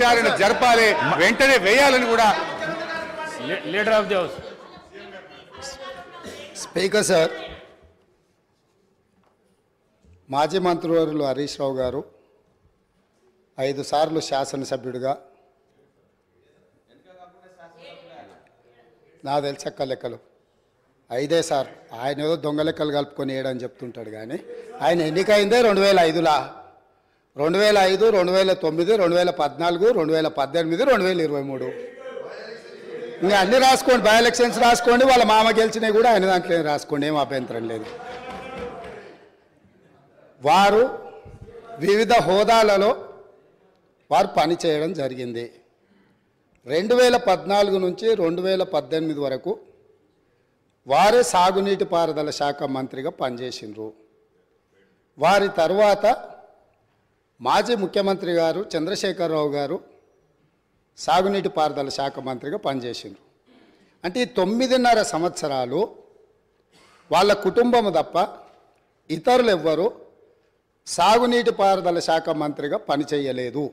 విచారణ జరపాలి వెంటనే వేయాలని కూడా leader of the house. Speaker sir మాజీ మంత్రివర్యులు హరీష్ రావు గారు ఐదు సార్లు శాసనసభ్యుడిగా నా తెలిసక్క లెక్కలు. ఐదే సార్ ఆయన ఏదో దొంగ లెక్కలు కలుపుకొని వేయడని చెప్తుంటాడు కానీ ఆయన ఎన్నికైందే రెండు వేల ఐదులా. రెండు వేల ఐదు రెండు వేల తొమ్మిది రెండు వేల పద్నాలుగు రెండు వేల పద్దెనిమిది రెండు వేల ఇరవై మూడు. ఇంకా అన్ని రాసుకోండి బై ఎలక్షన్స్ రాసుకోండి వాళ్ళ మామ గెలిచినవి కూడా ఆయన దాంట్లో రాసుకోండి ఏం అభ్యంతరం లేదు. వారు వివిధ హోదాలలో వారు పని చేయడం జరిగింది. రెండు వేల పద్నాలుగు నుంచి రెండు వేల పద్దెనిమిది వరకు వారే సాగునీటి పారుదల శాఖ మంత్రిగా పనిచేసిండ్రు. వారి తర్వాత మాజీ ముఖ్యమంత్రి గారు చంద్రశేఖరరావు గారు సాగునీటి పారుదల శాఖ మంత్రిగా పనిచేసిండ్రు. అంటే ఈ తొమ్మిదిన్నర సంవత్సరాలు వాళ్ళ కుటుంబం తప్ప ఇతరులు ఎవ్వరు సాగునీటి పారుదల శాఖ మంత్రిగా పనిచేయలేదు.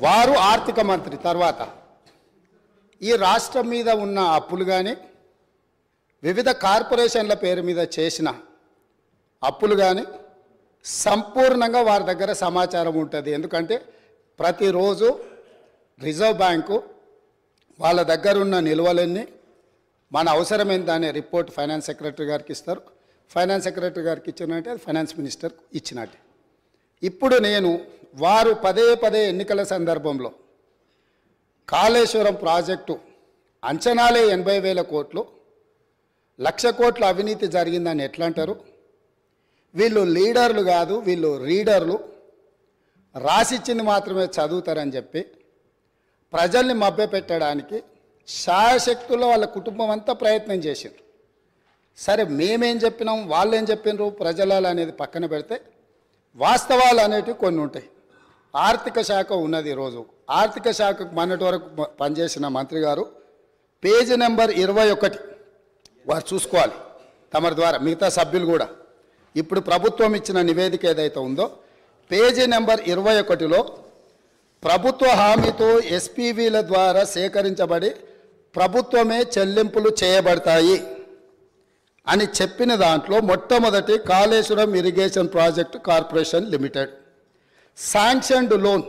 వారు ఆర్థిక మంత్రి తర్వాత ఈ రాష్ట్రం మీద ఉన్న అప్పులు కానీ వివిధ కార్పొరేషన్ల పేరు మీద చేసిన అప్పులు కానీ సంపూర్ణంగా వారి దగ్గర సమాచారం ఉంటుంది. ఎందుకంటే ప్రతిరోజు రిజర్వ్ బ్యాంకు వాళ్ళ దగ్గర ఉన్న నిల్వలన్నీ మన అవసరం ఎంత రిపోర్ట్ ఫైనాన్స్ సెక్రటరీ గారికి ఇస్తారు. ఫైనాన్స్ సెక్రటరీ గారికి ఇచ్చినట్టే అది ఫైనాన్స్ మినిస్టర్కు ఇచ్చినట్టే. ఇప్పుడు నేను వారు పదే పదే ఎన్నికల సందర్భంలో కాళేశ్వరం ప్రాజెక్టు అంచనాలే ఎనభై వేల కోట్లు లక్ష కోట్ల అవినీతి జరిగిందని ఎట్లా అంటారు వీళ్ళు లీడర్లు కాదు వీళ్ళు రీడర్లు. రాసిచ్చింది మాత్రమే చదువుతారని చెప్పి ప్రజల్ని మభ్యపెట్టడానికి శాయశక్తుల్లో వాళ్ళ కుటుంబం అంతా ప్రయత్నం చేసిండ్రు. సరే మేమేం చెప్పినాం వాళ్ళు ఏం చెప్పినారు ప్రజలాలు అనేది పక్కన పెడితే వాస్తవాలు అనేటివి కొన్ని ఉంటాయి. ఆర్థిక శాఖ ఉన్నది ఈరోజు. ఆర్థిక శాఖకు మొన్నటి వరకు పనిచేసిన మంత్రి గారు పేజీ నెంబర్ ఇరవై ఒకటి. వారు చూసుకోవాలి. తమరి ద్వారా మిగతా సభ్యులు కూడా. ఇప్పుడు ప్రభుత్వం ఇచ్చిన నివేదిక ఏదైతే ఉందో పేజీ నెంబర్ ఇరవై ఒకటిలో ప్రభుత్వ హామీతో ఎస్పీవీల ద్వారా సేకరించబడి ప్రభుత్వమే చెల్లింపులు చేయబడతాయి అని చెప్పిన దాంట్లో మొట్టమొదటి Kaleshwaram irrigation project corporation limited. Sanctioned loan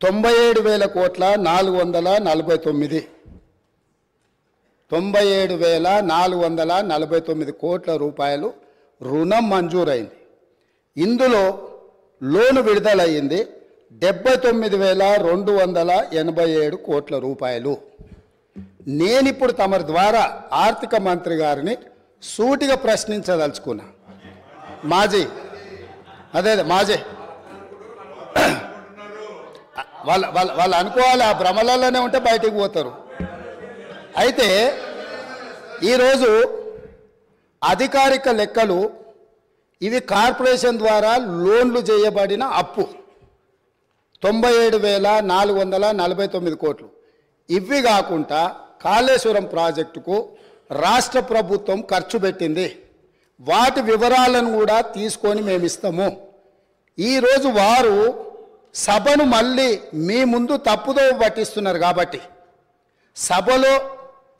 తొంభై ఏడు వేల కోట్ల నాలుగు వందల నలభై తొమ్మిది. తొంభై ఏడు వేల నాలుగు వందల నలభై తొమ్మిది కోట్ల రూపాయలు రుణం మంజూరైంది. ఇందులో లోను విడుదలయ్యింది డెబ్బై తొమ్మిది వేల రెండు వందల ఎనభై ఏడు కోట్ల రూపాయలు. నేనిప్పుడు తమరి ద్వారా ఆర్థిక మంత్రి గారిని సూటిగా ప్రశ్నించదలుచుకున్నా. మాజీ అదే అదే మాజీ. వాళ్ళ వాళ్ళ వాళ్ళు అనుకోవాలి ఆ భ్రమలలోనే ఉంటే బయటికి పోతారు. అయితే ఈరోజు అధికారిక లెక్కలు ఇవి కార్పొరేషన్ ద్వారా లోన్లు చేయబడిన అప్పు. తొంభై ఏడు వేల నాలుగు వందల నలభై తొమ్మిది కోట్లు. ఇవి కాకుండా కాళేశ్వరం ప్రాజెక్టుకు రాష్ట్ర ప్రభుత్వం ఖర్చు పెట్టింది. వాటి వివరాలను కూడా తీసుకొని మేము ఇస్తాము ఈరోజు వారు సభను మళ్ళీ మీ ముందు తప్పుదో పట్టిస్తున్నారు కాబట్టి సభలో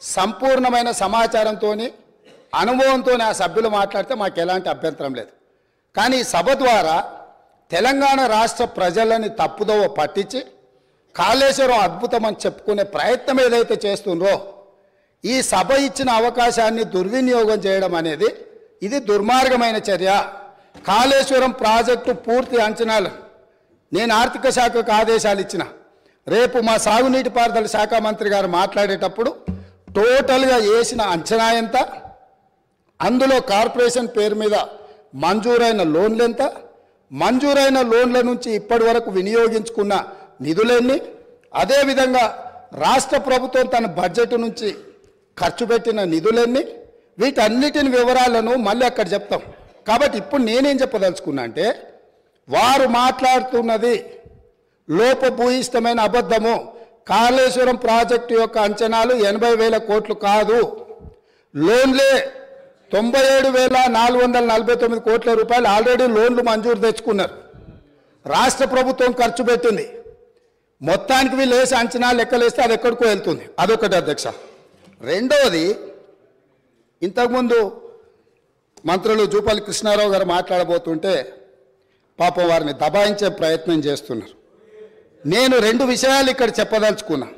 సంపూర్ణమైన సమాచారంతో అనుభవంతో ఆ సభ్యులు మాట్లాడితే మాకు ఎలాంటి అభ్యంతరం లేదు. కానీ సభ ద్వారా తెలంగాణ రాష్ట్ర ప్రజలని తప్పుదోవ పట్టించి కాళేశ్వరం అద్భుతం అని చెప్పుకునే ప్రయత్నం ఏదైతే చేస్తుండ్రో ఈ సభ ఇచ్చిన అవకాశాన్ని దుర్వినియోగం చేయడం అనేది ఇది దుర్మార్గమైన చర్య. కాళేశ్వరం ప్రాజెక్టు పూర్తి అంచనాలు నేను ఆర్థిక శాఖకు ఆదేశాలు ఇచ్చిన. రేపు మా సాగునీటి పారుదల శాఖ మంత్రి గారు మాట్లాడేటప్పుడు టోటల్గా వేసిన అంచనా ఎంత? అందులో కార్పొరేషన్ పేరు మీద మంజూరైన లోన్లు ఎంత మంజూరైన లోన్ల నుంచి ఇప్పటి వరకు వినియోగించుకున్న నిధులెన్ని? అదేవిధంగా రాష్ట్ర ప్రభుత్వం తన బడ్జెట్ నుంచి ఖర్చు పెట్టిన నిధులన్నీ? వీటన్నిటిని వివరాలను మళ్ళీ అక్కడ చెప్తాం. కాబట్టి ఇప్పుడు నేనేం చెప్పదలుచుకున్నా అంటే వారు మాట్లాడుతున్నది లోపభూయిష్టమైన అబద్ధము. కాళేశ్వరం ప్రాజెక్టు యొక్క అంచనాలు ఎనభై వేల కోట్లు కాదు. లోన్లే తొంభై ఏడు వేల నాలుగు వందల నలభై తొమ్మిది కోట్ల రూపాయలు ఆల్రెడీ లోన్లు మంజూరు తెచ్చుకున్నారు. రాష్ట్ర ప్రభుత్వం ఖర్చు పెట్టింది. మొత్తానికి వీళ్ళు వేసి అంచనా లెక్కలేస్తే అది ఎక్కడికో వెళ్తుంది. అదొకటి అధ్యక్ష. రెండవది ఇంతకుముందు మంత్రులు జూపల్లి కృష్ణారావు గారు మాట్లాడబోతుంటే పాపం వారిని దబాయించే ప్రయత్నం చేస్తున్నారు. నేను రెండు విషయాలు ఇక్కడ చెప్పదలుచుకున్నా.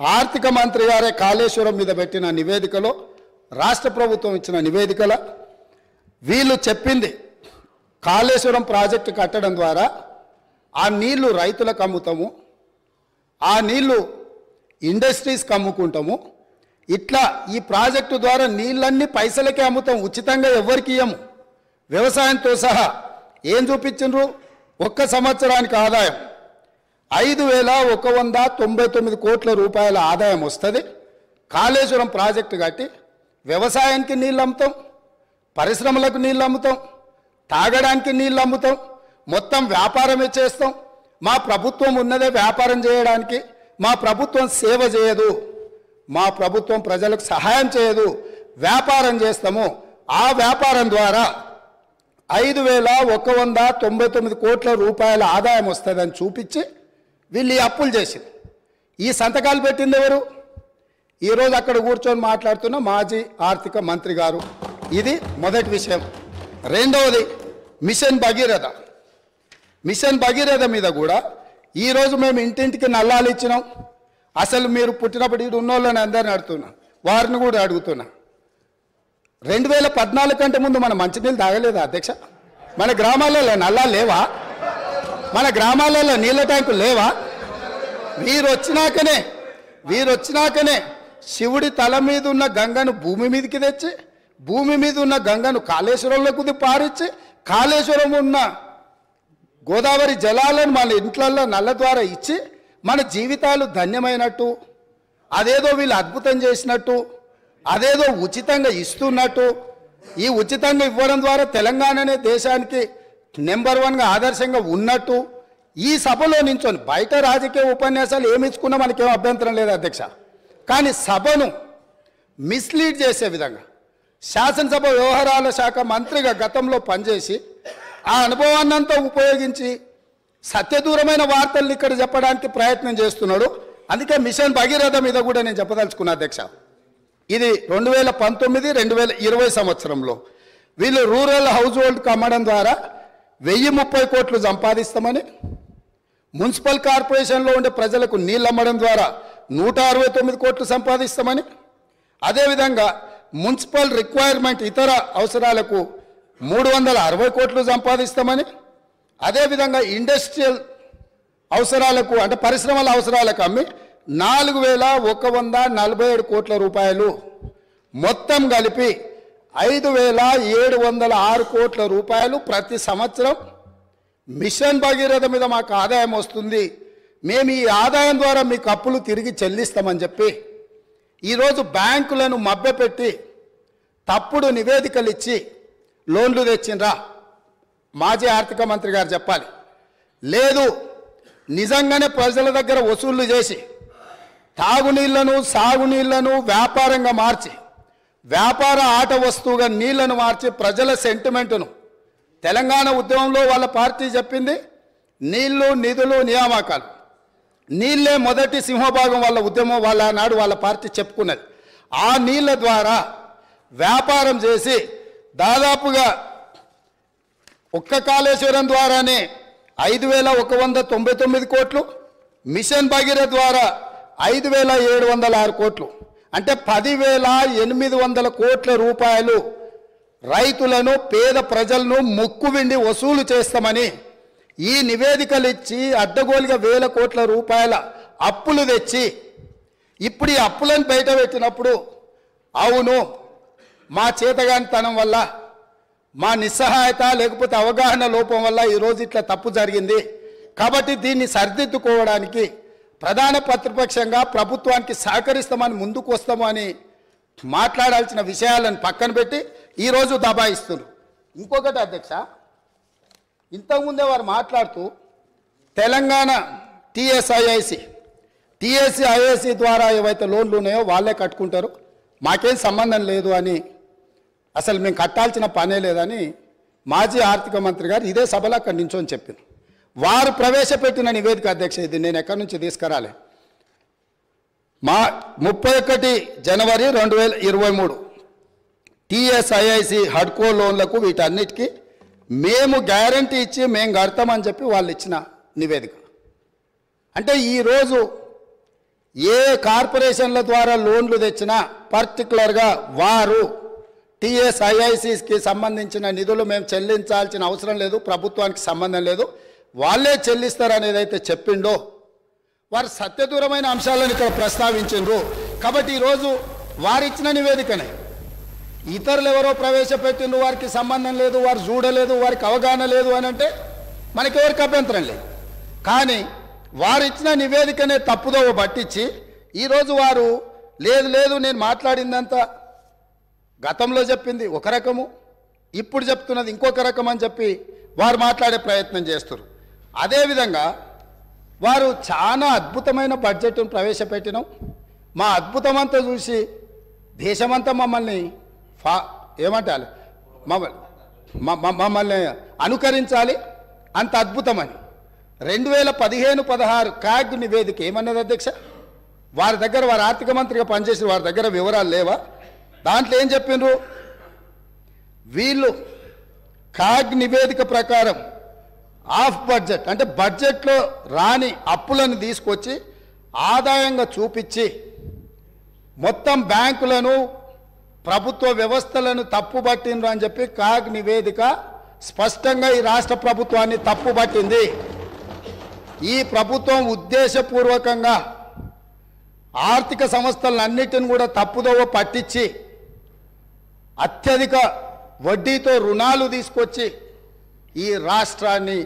ఆర్థిక మంత్రి గారే కాళేశ్వరం మీద పెట్టిన నివేదికలో రాష్ట్ర ప్రభుత్వం ఇచ్చిన నివేదికల వీళ్ళు చెప్పింది కాళేశ్వరం ప్రాజెక్టు కట్టడం ద్వారా ఆ నీళ్ళు రైతులకు అమ్ముతాము ఆ నీళ్ళు ఇండస్ట్రీస్కి అమ్ముకుంటాము. ఇట్లా ఈ ప్రాజెక్టు ద్వారా నీళ్ళన్నీ పైసలకే అమ్ముతాం ఉచితంగా ఎవరికి ఇయ్యము. వ్యవసాయంతో సహా ఏం చూపించిండ్రు? ఒక్క సంవత్సరానికి ఆదాయం. ఐదు వేల ఒక వంద తొంభై తొమ్మిది కోట్ల రూపాయల ఆదాయం వస్తుంది. కాళేశ్వరం ప్రాజెక్టు కట్టి వ్యవసాయానికి నీళ్ళు అమ్ముతాం పరిశ్రమలకు నీళ్ళు అమ్ముతాం తాగడానికి నీళ్ళు అమ్ముతాం మొత్తం వ్యాపారమే చేస్తాం. మా ప్రభుత్వం ఉన్నదే వ్యాపారం చేయడానికి మా ప్రభుత్వం సేవ చేయదు. మా ప్రభుత్వం ప్రజలకు సహాయం చేయదు. వ్యాపారం చేస్తాము. ఆ వ్యాపారం ద్వారా ఐదు వేల ఒక వంద తొంభై తొమ్మిది కోట్ల రూపాయల ఆదాయం వస్తుందని చూపించి వీళ్ళు ఈ అప్పులు చేసింది. ఈ సంతకాలు పెట్టింది ఎవరు? ఈరోజు అక్కడ కూర్చొని మాట్లాడుతున్న మాజీ ఆర్థిక మంత్రి గారు. ఇది మొదటి విషయం. రెండవది మిషన్ భగీరథ. మిషన్ భగీరథ మీద కూడా ఈరోజు మేము ఇంటింటికి నల్లాలు ఇచ్చినాం. అసలు మీరు పుట్టినప్పుడు ఇటు ఉన్నోళ్ళని అందరిని అడుగుతున్నా. వారిని కూడా అడుగుతున్నా. రెండు వేల పద్నాలుగు కంటే ముందు మన మంచినీళ్ళు తాగలేదా అధ్యక్ష? మన గ్రామాలలో నల్లాలు లేవా? మన గ్రామాలలో నీళ్ళ ట్యాంకులు లేవా? వీరు వచ్చినాకనే వీరు వచ్చినాకనే శివుడి తల మీద ఉన్న గంగను భూమి మీదకి తెచ్చి భూమి మీద ఉన్న గంగను కాళేశ్వరంలోకి పారించి కాళేశ్వరం ఉన్న గోదావరి జలాలను మన ఇంట్లల్లో నల్ల ద్వారా ఇచ్చి మన జీవితాలు ధన్యమైనట్టు అదేదో వీళ్ళు అద్భుతం చేసినట్టు అదేదో ఉచితంగా ఇస్తున్నట్టు ఈ ఉచితంగా ఇవ్వడం ద్వారా తెలంగాణనే దేశానికి నెంబర్ వన్గా ఆదర్శంగా ఉన్నట్టు ఈ సభలో నించొని బయట రాజకీయ ఉపన్యాసాలు ఏమి ఇచ్చుకున్నా మనకేం అభ్యంతరం లేదు అధ్యక్ష. కానీ సభను మిస్లీడ్ చేసే విధంగా శాసనసభ వ్యవహారాల శాఖ మంత్రిగా గతంలో పనిచేసి ఆ అనుభవాన్నంతా ఉపయోగించి సత్యదూరమైన వార్తల్ని ఇక్కడ చెప్పడానికి ప్రయత్నం చేస్తున్నాడు. అందుకే మిషన్ భగీరథ మీద కూడా నేను చెప్పదలుచుకున్నా అధ్యక్ష. ఇది రెండు వేల పంతొమ్మిది రెండు వేల ఇరవై సంవత్సరంలో వీళ్ళు రూరల్ హౌస్ హోల్డ్కి అమ్మడం ద్వారా వెయ్యి ముప్పై కోట్లు సంపాదిస్తామని మున్సిపల్ కార్పొరేషన్లో ఉండే ప్రజలకు నీళ్ళు అమ్మడం ద్వారా నూట అరవై తొమ్మిది కోట్లు సంపాదిస్తామని. అదేవిధంగా మున్సిపల్ రిక్వైర్మెంట్ ఇతర అవసరాలకు మూడు వందల అరవై కోట్లు సంపాదిస్తామని. అదేవిధంగా ఇండస్ట్రియల్ అవసరాలకు అంటే పరిశ్రమల అవసరాలకు అమ్మి నాలుగు వేల ఒక వంద నలభై ఏడు కోట్ల రూపాయలు. మొత్తం కలిపి ఐదు వేల ఏడు వందల ఆరు కోట్ల రూపాయలు ప్రతి సంవత్సరం మిషన్ భగీరథ మీద మాకు ఆదాయం వస్తుంది. మేము ఈ ఆదాయం ద్వారా మీకు అప్పులు తిరిగి చెల్లిస్తామని చెప్పి ఈరోజు బ్యాంకులను మభ్యపెట్టి తప్పుడు నివేదికలు ఇచ్చి లోన్లు తెచ్చిండ్రా. మాజీ ఆర్థిక మంత్రి గారు చెప్పాలి. లేదు నిజంగానే ప్రజల దగ్గర వసూళ్ళు చేసి తాగునీళ్ళను సాగునీళ్ళను వ్యాపారంగా మార్చి వ్యాపార ఆట వస్తువుగా నీళ్ళను మార్చి ప్రజల సెంటిమెంటును తెలంగాణ ఉద్యమంలో వాళ్ళ పార్టీ చెప్పింది నీళ్ళు నిధులు నియామకాలు. నీళ్ళే మొదటి సింహభాగం వాళ్ళ ఉద్యమం వాళ్ళ నాడు వాళ్ళ పార్టీ చెప్పుకున్నది. ఆ నీళ్ళ ద్వారా వ్యాపారం చేసి దాదాపుగా ఒక్క కాళేశ్వరం ద్వారానే ఐదు వేల ఒక వంద తొంభై తొమ్మిది కోట్లు మిషన్ భగీర ద్వారా ఐదు వేల ఏడు వందల ఆరు కోట్లు. అంటే పదివేల ఎనిమిది వందల కోట్ల రూపాయలు రైతులను పేద ప్రజలను ముక్కు విండి వసూలు చేస్తామని ఈ నివేదికలు ఇచ్చి అడ్డగోలుగా వేల కోట్ల రూపాయల అప్పులు తెచ్చి ఇప్పుడు ఈ అప్పులను బయట పెట్టినప్పుడు అవును మా చేతగానితనం వల్ల మా నిస్సహాయత లేకపోతే అవగాహన లోపం వల్ల ఈరోజు ఇట్లా తప్పు జరిగింది. కాబట్టి దీన్ని సరిదిద్దుకోవడానికి ప్రధాన ప్రతిపక్షంగా ప్రభుత్వానికి సహకరిస్తామని ముందుకు వస్తామని మాట్లాడాల్సిన విషయాలను పక్కన పెట్టి ఈరోజు దబాయిస్తున్నారు. ఇంకొకటి అధ్యక్ష ఇంతకుముందే వారు మాట్లాడుతూ తెలంగాణ టిఎస్ఐఐసి టిఎస్సి ఐఐసి ద్వారా ఏవైతే లోన్లు ఉన్నాయో వాళ్ళే కట్టుకుంటారు. మాకేం సంబంధం లేదు అని అసలు మేము కట్టాల్సిన పనే లేదని మాజీ ఆర్థిక మంత్రి గారు ఇదే సభలో అక్కడి అని చెప్పింది వారు ప్రవేశపెట్టిన నివేదిక అధ్యక్ష ఇది నేను ఎక్కడి నుంచి తీసుకురాలే. మా ముప్పై ఒకటి జనవరి రెండు వేల ఇరవై మూడు టీఎస్ఐఐసి హడ్కో లోన్లకు వీటన్నిటికీ మేము గ్యారంటీ ఇచ్చి మేము కడతామని చెప్పి వాళ్ళు ఇచ్చిన నివేదిక. అంటే ఈరోజు ఏ కార్పొరేషన్ల ద్వారా లోన్లు తెచ్చినా పర్టికులర్గా వారు టీఎస్ఐఐసికి సంబంధించిన నిధులు మేము చెల్లించాల్సిన అవసరం లేదు ప్రభుత్వానికి సంబంధం లేదు వాళ్ళే చెల్లిస్తారు అయితే చెప్పిండో వారు సత్యదూరమైన అంశాలను ఇక్కడ ప్రస్తావించిండ్రు. కాబట్టి ఈరోజు వారిచ్చిన నివేదికనే ఇతరులు ఎవరో ప్రవేశపెట్టిన వారికి సంబంధం లేదు వారు చూడలేదు వారికి అవగాహన లేదు అని అంటే మనకి ఎవరికి అభ్యంతరం లేదు. కానీ వారు ఇచ్చిన నివేదికనే తప్పుదోవ పట్టించి ఈరోజు వారు లేదు లేదు నేను మాట్లాడిందంతా గతంలో చెప్పింది ఒక రకము ఇప్పుడు చెప్తున్నది ఇంకొక రకం అని చెప్పి వారు మాట్లాడే ప్రయత్నం చేస్తారు అదేవిధంగా వారు చాలా అద్భుతమైన బడ్జెట్ను ప్రవేశపెట్టినాం. మా అద్భుతమంతా చూసి దేశమంతా మమ్మల్ని పా ఏమంటాలి మమ్మల్ని మ- మమ్మల్ని అనుకరించాలి. అంత అద్భుతమని రెండు వేల పదిహేను పదహారు కాగ్ నివేదిక ఏమన్నది అధ్యక్ష? వారి దగ్గర వారి ఆర్థిక మంత్రిగా పనిచేసిన వారి దగ్గర వివరాలు లేవా? దాంట్లో ఏం చెప్పిండ్రు? వీళ్ళు కాగ్ నివేదిక ప్రకారం ఆఫ్ బడ్జెట్ అంటే బడ్జెట్లో రాని అప్పులను తీసుకొచ్చి ఆదాయంగా చూపించి మొత్తం బ్యాంకులను ప్రభుత్వ వ్యవస్థలను తప్పుబట్టిండ్రు అని చెప్పి కాగ్ నివేదిక స్పష్టంగా ఈ రాష్ట్ర ప్రభుత్వాన్ని తప్పుబట్టింది. ఈ ప్రభుత్వం ఉద్దేశపూర్వకంగా ఆర్థిక సంస్థలన్నిటిని కూడా తప్పుదోవ పట్టించి అత్యధిక వడ్డీతో రుణాలు తీసుకొచ్చి ఈ రాష్ట్రాన్ని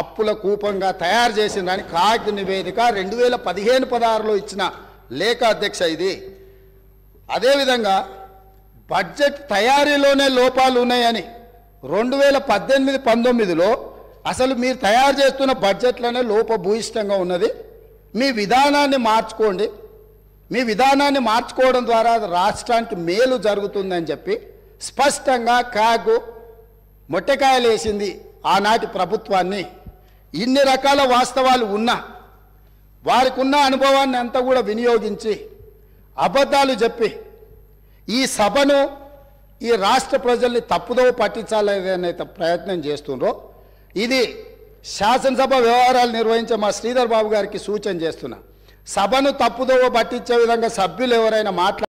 అప్పుల కూపంగా తయారు చేసిందని కాగ్ నివేదిక రెండు వేల పదిహేను పదహారులో ఇచ్చిన లేఖ అధ్యక్ష ఇది. అదేవిధంగా బడ్జెట్ తయారీలోనే లోపాలు ఉన్నాయని రెండు వేల పద్దెనిమిది పంతొమ్మిదిలో అసలు మీరు తయారు చేస్తున్న బడ్జెట్లోనే లోపభూయిష్టంగా ఉన్నది. మీ విధానాన్ని మార్చుకోండి. మీ విధానాన్ని మార్చుకోవడం ద్వారా రాష్ట్రానికి మేలు జరుగుతుందని చెప్పి స్పష్టంగా కాగు మొట్టకాయలు వేసింది ఆనాటి ప్రభుత్వాన్ని. ఇన్ని రకాల వాస్తవాలు ఉన్నా వారికి ఉన్న అనుభవాన్ని అంతా కూడా వినియోగించి అబద్ధాలు చెప్పి ఈ సభను ఈ రాష్ట్ర ప్రజల్ని తప్పుదోవ పట్టించాలనే ప్రయత్నం చేస్తుండ్రో. ఇది శాసనసభ వ్యవహారాలు నిర్వహించే మా శ్రీధర్ బాబు గారికి సూచన చేస్తున్నా. సభను తప్పుదోవ పట్టించే విధంగా సభ్యులు ఎవరైనా మాట్లా